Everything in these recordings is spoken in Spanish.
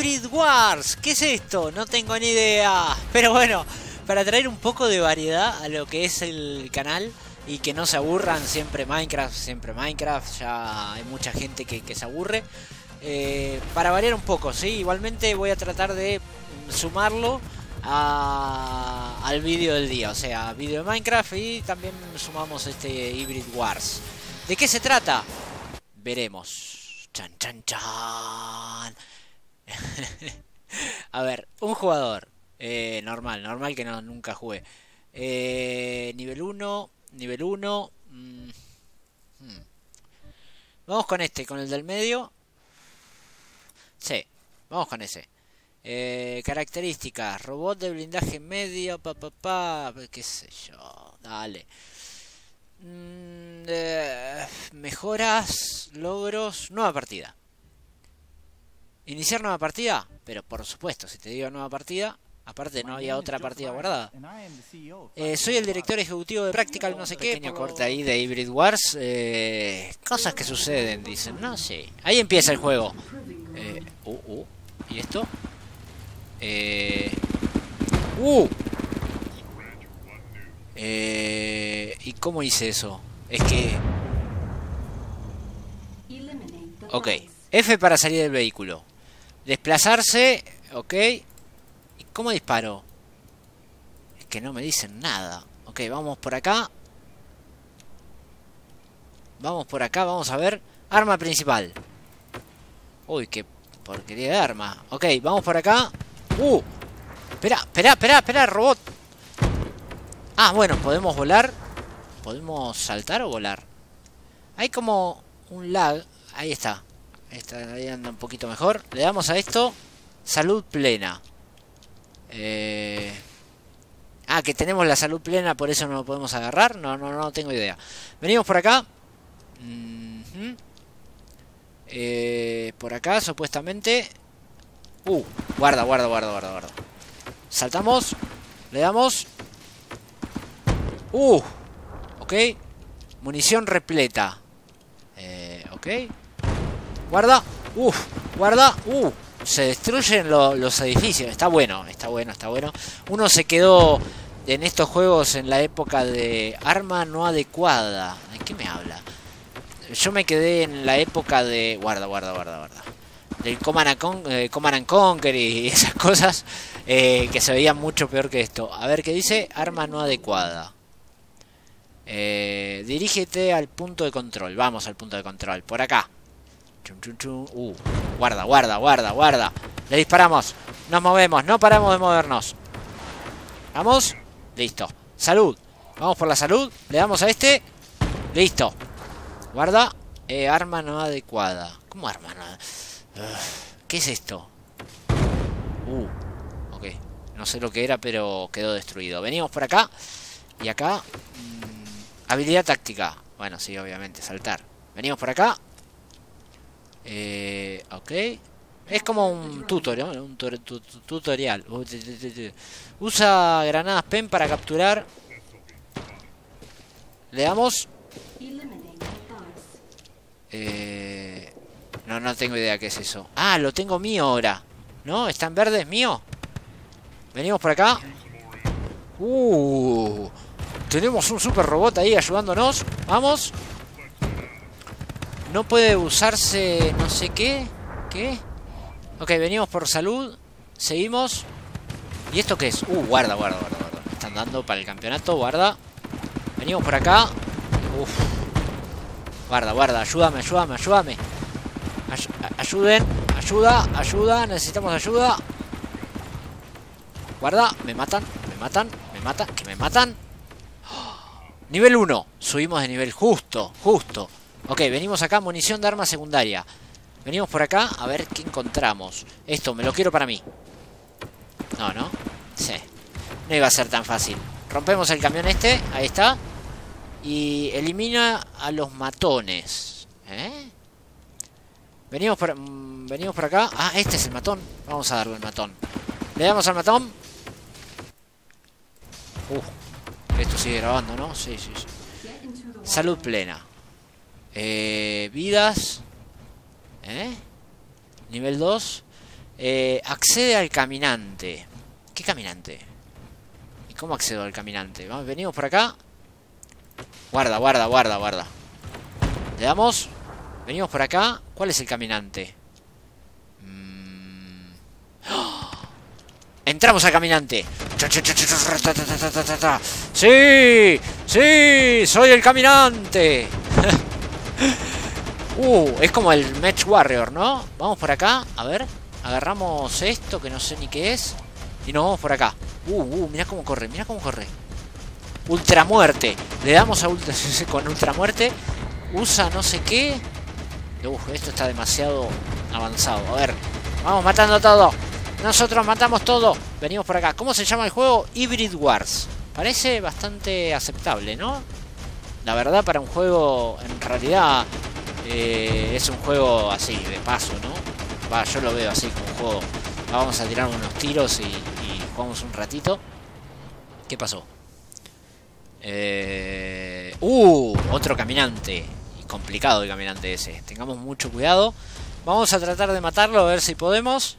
Hybrid Wars. ¿Qué es esto? No tengo ni idea. Pero bueno, para traer un poco de variedad a lo que es el canal y que no se aburran siempre Minecraft, siempre Minecraft. Ya hay mucha gente que, se aburre. Eh, para variar un poco, ¿sí? Igualmente voy a tratar de sumarlo al vídeo del día. O sea, vídeo de Minecraft y también sumamos este Hybrid Wars. ¿De qué se trata? Veremos. Chan, chan, chan. a ver, un jugador. Eh, normal, normal que no, nunca jugué. Eh, nivel 1, nivel 1. Mm, hmm. Vamos con este, con el del medio. Sí, vamos con ese. Eh, características, robot de blindaje medio, pa pa pa, qué sé yo, dale. Mm, mejoras, logros, nueva partida. Iniciar nueva partida, pero por supuesto, si te digo nueva partida, aparte no había otra partida guardada. Eh, soy el director ejecutivo de Practical, no sé qué. Pequeño corte ahí de Hybrid Wars. Eh, cosas que suceden, dicen. No sé. Ahí empieza el juego. Eh, uh, uh. ¿Y esto? Eh, ¡Uh! Eh, ¿Y cómo hice eso? Es que... Ok. F para salir del vehículo. Desplazarse. Ok. ¿Y cómo disparo? Es que no me dicen nada. Ok, vamos por acá. Vamos por acá, vamos a ver. Arma principal. Uy, qué porquería de arma. Ok, vamos por acá. ¡Uh! Espera, espera, espera, espera, robot. Ah, bueno, podemos volar. ¿Podemos saltar o volar? Hay como un lag. Ahí está. Está, ahí anda un poquito mejor. Le damos a esto. Salud plena. Eh... Ah, que tenemos la salud plena, por eso no lo podemos agarrar. No, no, no tengo idea. Venimos por acá. eh, por acá, supuestamente. Uh, guarda, guarda, guarda, guarda, guarda. Saltamos. Le damos. Uh. Ok. Munición repleta. Eh, ok. Guarda. Uf. Guarda. Uh. Se destruyen los edificios. Está bueno, está bueno, está bueno. Uno se quedó en estos juegos en la época de arma no adecuada. ¿De qué me habla? Yo me quedé en la época de... Guarda, guarda, guarda, guarda del Command and, eh, Conquer y esas cosas eh, que se veían mucho peor que esto. A ver qué dice, arma no adecuada. Eh, dirígete al punto de control. Vamos al punto de control. Por acá. Uh, guarda, guarda, guarda, guarda. Le disparamos. Nos movemos. No paramos de movernos. Vamos. Listo. Salud. Vamos por la salud. Le damos a este. Listo. Guarda. arma no adecuada. ¿Cómo arma no adecuada? ¿Qué es esto? Uh, ok. No sé lo que era, pero quedó destruido. Venimos por acá. Y acá... Mm, habilidad táctica. Bueno, sí, obviamente, saltar. Venimos por acá. Eh, ok. Es como un tutorial, tutorial. Usa granadas PEN para capturar. Le damos. Eh, no, no tengo idea qué es eso. Ah, lo tengo mío ahora. ¿No? ¿Está en verde? ¿Es mío? Venimos por acá. Uh, tenemos un super robot ahí ayudándonos. Vamos. No puede usarse no sé qué. ¿Qué? Ok, venimos por salud. Seguimos. ¿Y esto qué es? Uh, guarda, guarda, guarda, guarda. están dando para el campeonato, guarda. Venimos por acá. Uf. Guarda, guarda, ayúdame, ayúdame, ayúdame ayuden, ayuda, ayuda, necesitamos ayuda. Guarda, me matan, me matan, me matan, que me matan. Nivel 1, subimos de nivel justo, justo. Ok, venimos acá, munición de arma secundaria. Venimos por acá a ver qué encontramos. Esto, me lo quiero para mí. No, ¿no? Sí. No iba a ser tan fácil. Rompemos el camión este, ahí está. Y elimina a los matones. ¿Eh? Venimos por, mm, venimos por acá. Ah, este es el matón. Vamos a darle el matón. Le damos al matón. Uh, esto sigue grabando, ¿no? Sí, sí, sí. Salud plena. Eh, vidas. ¿Eh? Nivel 2. Eh, accede al caminante. ¿Qué caminante? ¿Y cómo accedo al caminante? Vamos, venimos por acá. Guarda, guarda, guarda, guarda. Le damos. Venimos por acá. ¿Cuál es el caminante? Mm. ¡Oh! Entramos al caminante. ¡Sí! ¡Sí! ¡Soy el caminante! uh, es como el Match Warrior, ¿no? Vamos por acá, a ver. Agarramos esto que no sé ni qué es. Y nos vamos por acá. Uh, uh, mira cómo corre, mira cómo corre. Ultramuerte. Le damos a ultra, con ultramuerte. Usa no sé qué. Esto está demasiado avanzado. A ver, vamos matando todo. Nosotros matamos todo. Venimos por acá. ¿Cómo se llama el juego? Hybrid Wars. Parece bastante aceptable, ¿no? La verdad, para un juego, en realidad, eh, es un juego así, de paso, ¿no? Va, yo lo veo así como un juego. Vamos a tirar unos tiros y, y jugamos un ratito. ¿Qué pasó? Eh... ¡Uh! Otro caminante. Complicado el caminante ese. Tengamos mucho cuidado. Vamos a tratar de matarlo a ver si podemos.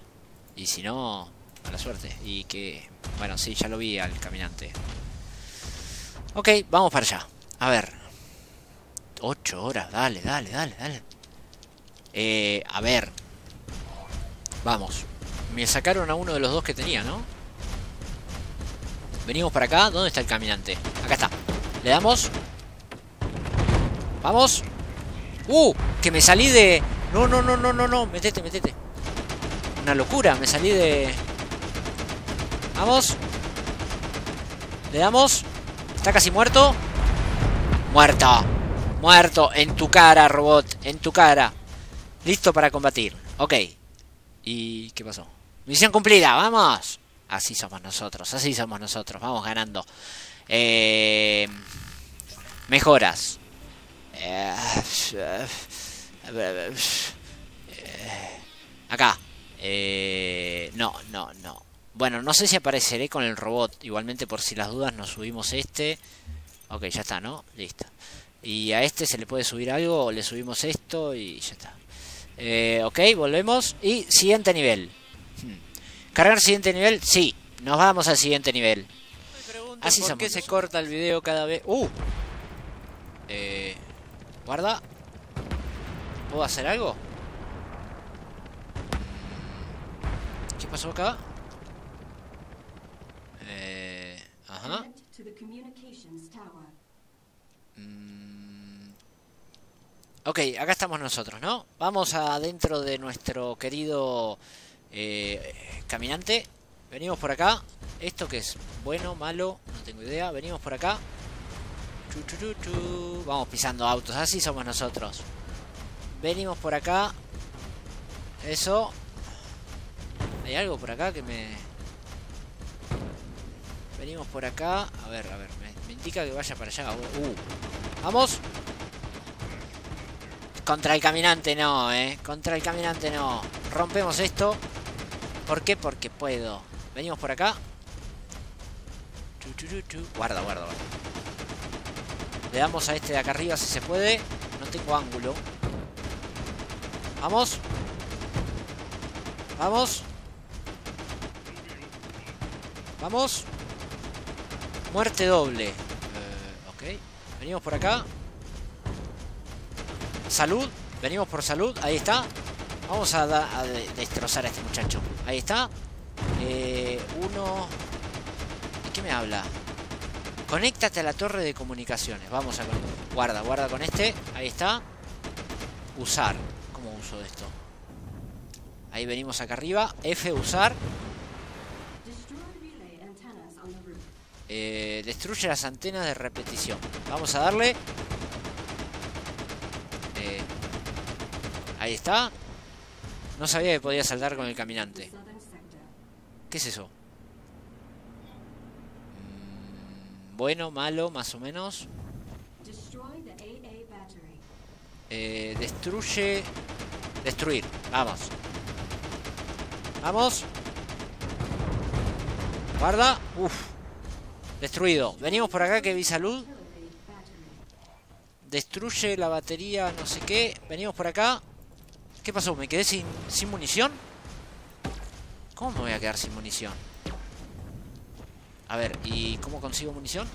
Y si no, mala suerte. Y que... Bueno, sí, ya lo vi al caminante. Ok, vamos para allá. A ver. Ocho horas, dale, dale, dale, dale. Eh, a ver. Vamos. Me sacaron a uno de los dos que tenía, ¿no? Venimos para acá. ¿Dónde está el caminante? Acá está. Le damos. Vamos. ¡Uh! Que me salí de... No, no, no, no, no, no. Metete, metete. Una locura. Me salí de... Vamos. Le damos. Está casi muerto. Muerto. Muerto. En tu cara, robot. En tu cara. Listo para combatir. Ok. ¿Y qué pasó? Misión cumplida. Vamos. Así somos nosotros. Así somos nosotros. Vamos ganando. Eh, mejoras. Eh, acá. Eh, no, no, no. Bueno, no sé si apareceré con el robot. Igualmente, por si las dudas, nos subimos este. Ok, ya está, ¿no? Listo. Y a este se le puede subir algo, o le subimos esto y ya está. Eh, ok, volvemos. Y siguiente nivel. Hmm. ¿Cargar siguiente nivel? Sí. Nos vamos al siguiente nivel. Así ¿Por qué se corta el video cada vez? ¡Uh! Eh, guarda. ¿Puedo hacer algo? ¿Qué pasó acá? Eh, ajá. Mm, ok, acá estamos nosotros, ¿no? Vamos adentro de nuestro querido eh, caminante. Venimos por acá. Esto que es bueno, malo, no tengo idea. Venimos por acá. Vamos pisando autos, así somos nosotros. Venimos por acá. Eso. Hay algo por acá que me... Venimos por acá. A ver, a ver. Me, indica que vaya para allá. Uh. Vamos. Contra el caminante no, eh. Contra el caminante no. Rompemos esto. ¿Por qué? Porque puedo. Venimos por acá. Guarda, guarda, guarda. Le damos a este de acá arriba si se puede. No tengo ángulo. Vamos. Vamos. Vamos. Muerte doble. Eh, ok. Venimos por acá. Salud. Venimos por salud. Ahí está. Vamos a, a destrozar a este muchacho. Ahí está. Eh, uno... ¿De qué me habla? Conéctate a la torre de comunicaciones. Vamos a... Guarda, guarda con este. Ahí está. Usar. ¿Cómo uso esto? Ahí venimos acá arriba. F, usar. Eh, destruye las antenas de repetición. Vamos a darle. Eh, ahí está. No sabía que podía saltar con el caminante. ¿Qué es eso? Mm, bueno, malo, más o menos. Eh, destruye... Destruir. Vamos. Vamos. Guarda. Uf. Destruido. Venimos por acá que vi salud. Destruye la batería, no sé qué. Venimos por acá. ¿Qué pasó? ¿Me quedé sin, sin munición? ¿Cómo me voy a quedar sin munición? A ver, ¿y cómo consigo munición?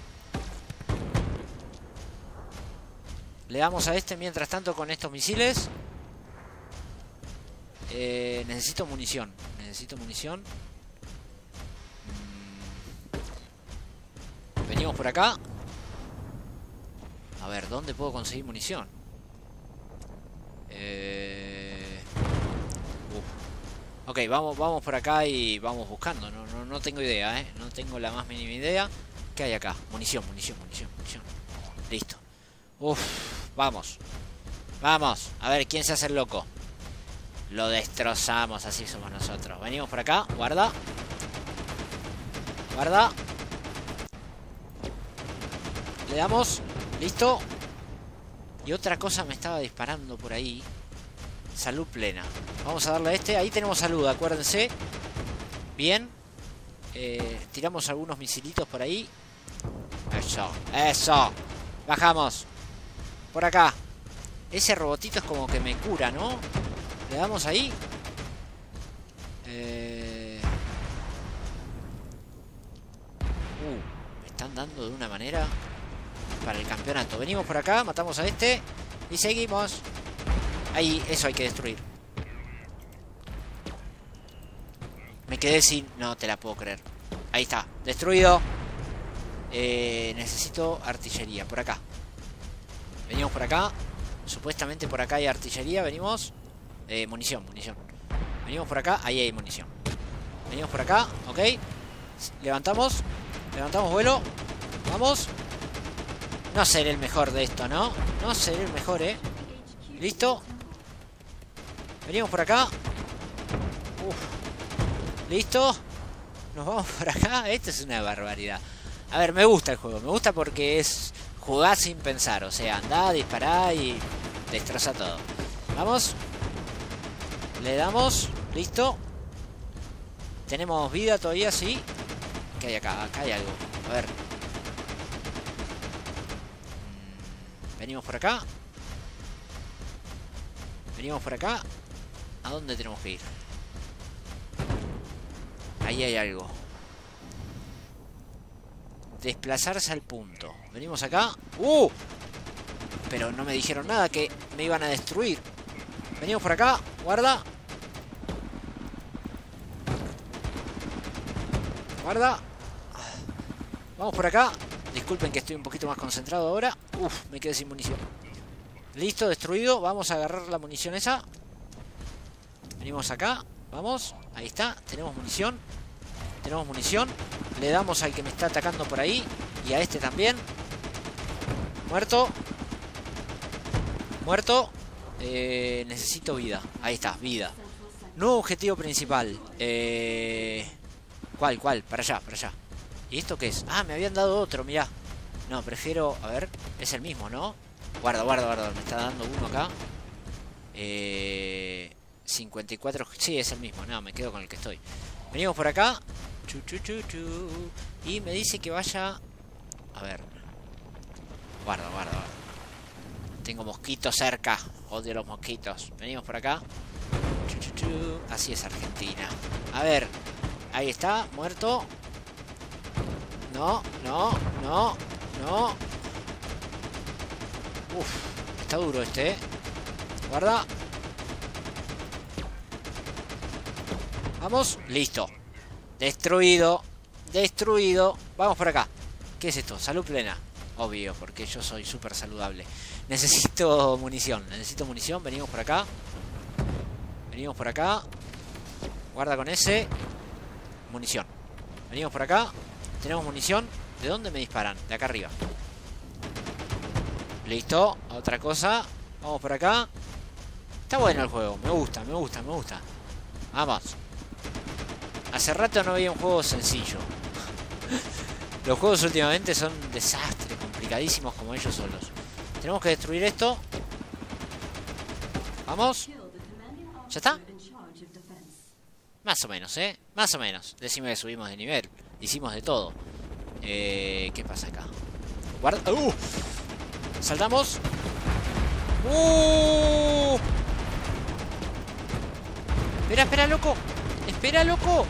Le damos a este mientras tanto con estos misiles. Eh, necesito munición. Necesito munición. Venimos por acá. A ver, ¿dónde puedo conseguir munición? Eh... Ok, vamos, vamos por acá y vamos buscando. No, no, no tengo idea, ¿eh? No tengo la más mínima idea. ¿Qué hay acá? Munición, munición, munición, munición. Listo. Uf, vamos. Vamos. A ver, ¿quién se hace el loco? Lo destrozamos, así somos nosotros. Venimos por acá, guarda. Guarda. Le damos. Listo. Y otra cosa me estaba disparando por ahí. Salud plena. Vamos a darle a este. Ahí tenemos salud, acuérdense. Bien. Eh, tiramos algunos misilitos por ahí. Eso, eso. Bajamos. Por acá. Ese robotito es como que me cura, ¿no? Le damos ahí. Eh... Uh, me están dando de una manera para el campeonato. Venimos por acá, matamos a este y seguimos. Ahí, eso hay que destruir. Me quedé sin... No te la puedo creer. Ahí está, destruido. Eh, necesito artillería, por acá. Venimos por acá. Supuestamente por acá hay artillería, venimos. Eh, munición, munición. Venimos por acá, ahí hay munición. Venimos por acá, ok. Levantamos. Levantamos vuelo. Vamos. No seré el mejor de esto, ¿no? No seré el mejor, ¿eh? ¿Listo? Venimos por acá. Uf. ¿Listo? Nos vamos por acá. Esto es una barbaridad. A ver, me gusta el juego. Me gusta porque es jugar sin pensar. O sea, andar, disparar y destroza todo. Vamos. Le damos. Listo. Tenemos vida todavía, sí. ¿Qué hay acá? Acá hay algo. A ver. Venimos por acá. Venimos por acá. ¿A dónde tenemos que ir? Ahí hay algo. Desplazarse al punto. Venimos acá. ¡Uh! Pero no me dijeron nada que me iban a destruir. Venimos por acá. Guarda. Guarda. Vamos por acá. Disculpen que estoy un poquito más concentrado ahora. Uf, me quedé sin munición. Listo, destruido. Vamos a agarrar la munición esa. Venimos acá. Vamos. Ahí está. Tenemos munición. Tenemos munición. Le damos al que me está atacando por ahí. Y a este también. Muerto. Muerto. Eh, necesito vida. Ahí está, vida. Nuevo objetivo principal. Eh... ¿Cuál, cuál? Para allá, para allá. ¿Y esto qué es? Ah, me habían dado otro, mirá. No, prefiero... A ver, es el mismo, ¿no? Guarda, guarda, guarda. Me está dando uno acá. Eh... 54... Sí, es el mismo. No, me quedo con el que estoy. Venimos por acá. Chu, chu, chu, chu. Y me dice que vaya... A ver. Guarda, guarda, guarda. Tengo mosquitos cerca. Odio los mosquitos. Venimos por acá. Así es Argentina. A ver. Ahí está, muerto. No, no, no, no. Uf, está duro este, ¿eh? Guarda. Vamos, listo. Destruido. Destruido. Vamos por acá. ¿Qué es esto? Salud plena. Obvio, porque yo soy súper saludable. Necesito munición. Necesito munición. Venimos por acá. Venimos por acá. Guarda con ese. Munición. Venimos por acá. Tenemos munición. ¿De dónde me disparan? De acá arriba. Listo. Otra cosa. Vamos por acá. Está bueno el juego. Me gusta, me gusta, me gusta. Vamos. Hace rato no había un juego sencillo. Los juegos últimamente son desastres, complicadísimos como ellos solos. Tenemos que destruir esto. Vamos. ¿Ya está? Más o menos, ¿eh? Más o menos. Decime que subimos de nivel. Hicimos de todo. Eh, ¿Qué pasa acá? Guarda... ¡Uh! Saltamos. ¡Uh! Espera, espera, loco. espera, loco.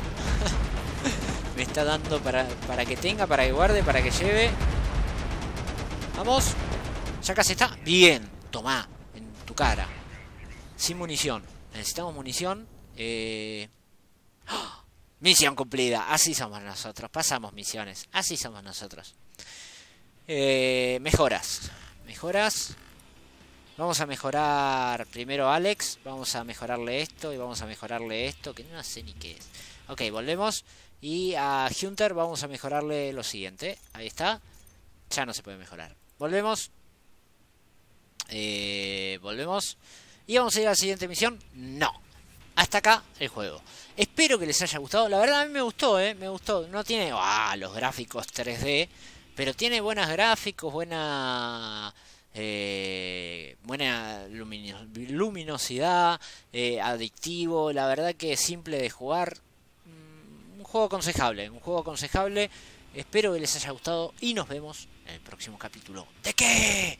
Me está dando para, para que tenga, para que guarde, para que lleve. Vamos. Ya casi está. Bien. Tomá. En tu cara. Sin munición. Necesitamos munición. Eh... ¡Ah! Misión cumplida. Así somos nosotros. Pasamos misiones. Así somos nosotros. Eh, mejoras. Mejoras. Vamos a mejorar primero a Alex. Vamos a mejorarle esto y vamos a mejorarle esto. Que no sé ni qué es. Ok, volvemos. Y a Hunter vamos a mejorarle lo siguiente. Ahí está. Ya no se puede mejorar. Volvemos. Eh, volvemos. ¿Y vamos a ir a la siguiente misión? No. Hasta acá el juego. Espero que les haya gustado. La verdad a mí me gustó, ¿eh? Me gustó. No tiene ah, los gráficos 3D. Pero tiene buenos gráficos, buena... Eh, buena luminosidad, eh, adictivo, la verdad que es simple de jugar, mm, un juego aconsejable, un juego aconsejable, espero que les haya gustado y nos vemos en el próximo capítulo. ¿De qué?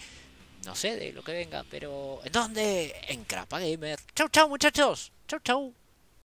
No sé, de lo que venga, pero ¿en dónde? En Crapa Gamer. Chau, chau muchachos, chau, chau.